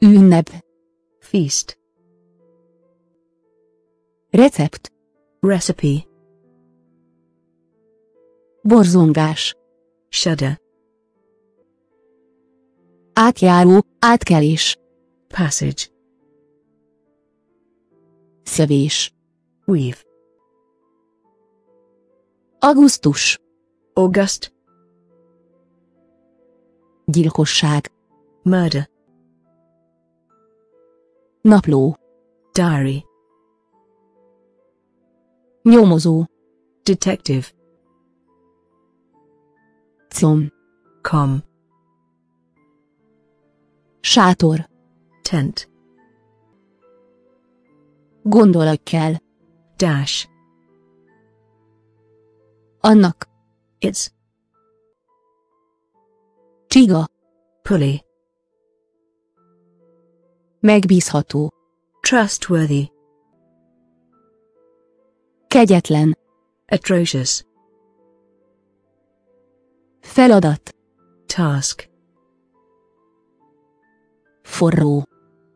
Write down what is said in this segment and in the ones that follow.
Ünnep. feast, Recept. recipe, Borzongás. shudder, Átjáró, átkelés. passage, Szövés. weave, Augusztus. August, Gyilkosság. murder, Napló. diary, Nyomozó. detective, Com. com, Sátor. tent, Gondolatkel. dash, Annak. its, Csiga. pulley, Megbízható. trustworthy, Kegyetlen. atrocious, Feladat. task, Forró.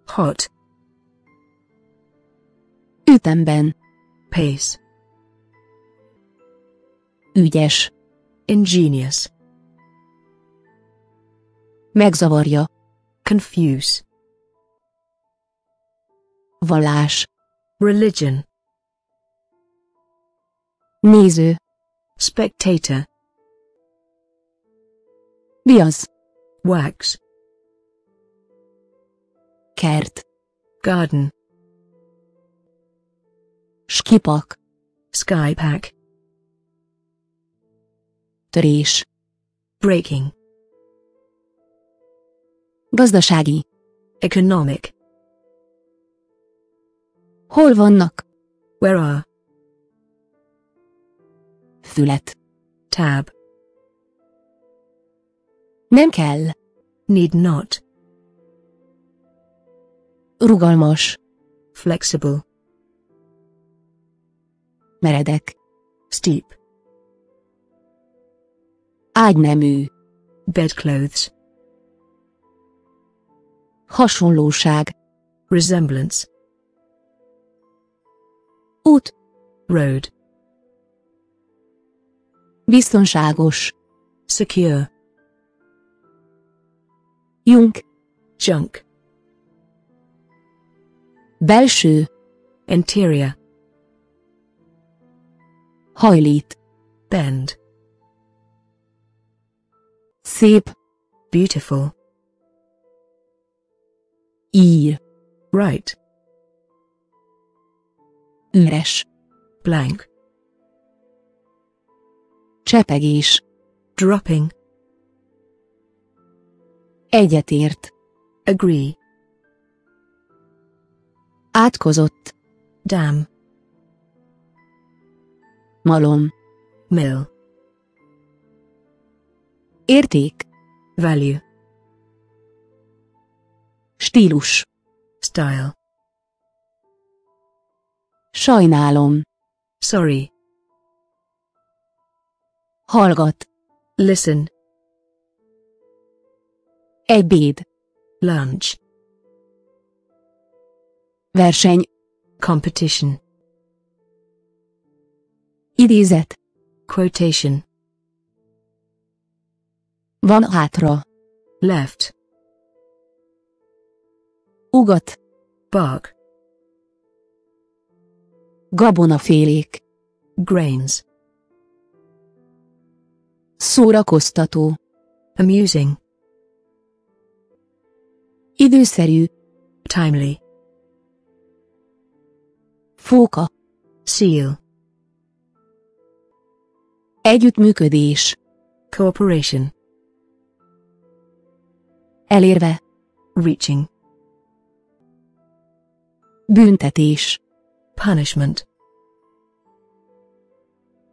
hot, Ütemben. pace, Ügyes. ingenious, Megzavarja. confuse, Vallás. religion, Néző. spectator, Viasz. wax, Kert. garden, Skipak. skypack, Törés. breaking, Gazdasági. economic, Hol vannak? where are, Fület. tab, Nem kell. need not, Rugalmas. flexible, Meredek. steep, Ágynemű. bedclothes, Hasonlóság. resemblance, Út. road, Biztonságos. secure, Junk. junk, Belső. interior, Hajlít. bend, Szép. beautiful, Ír. right, Üres. blank, Csepegés. dropping, Egyetért. agree, Átkozott. dam, Malom. mill, Érték. value, Stílus. style, Sajnálom. sorry, Hallgat. listen, Ebéd. lunch, Verseny. competition, Idézet. quotation, Van hátra. left, Ugat. bark, Gabonafélék. grains, Szórakoztató. amusing, Időszerű. timely, Fóka. seal, Együttműködés. cooperation, Elérve. reaching, Büntetés. Punishment,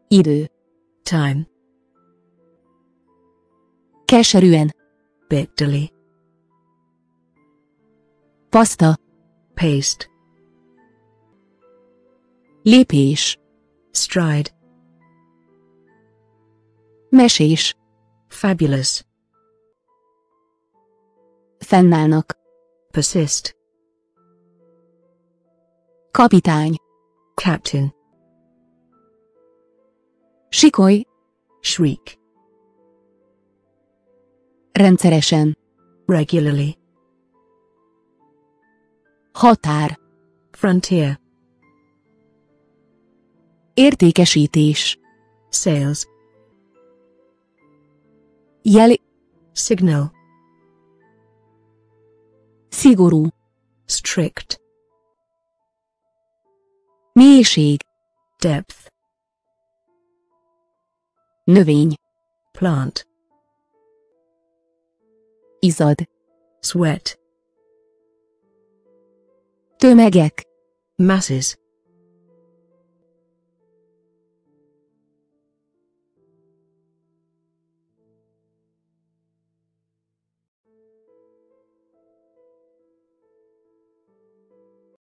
Idő. time, Keserűen. bitterly, Paszta. paste, Lépés. stride, Mesés. fabulous, Fennállnak. Persist. Kapitány. Captain. Sikoly. Shriek. Rendszeresen. Regularly. Határ. Frontier. Értékesítés. Sales. Jel. Signal. Szigorú. Strict. Mélység. Depth. Növény. Plant. Izad. Sweat. Tömegek. Masses.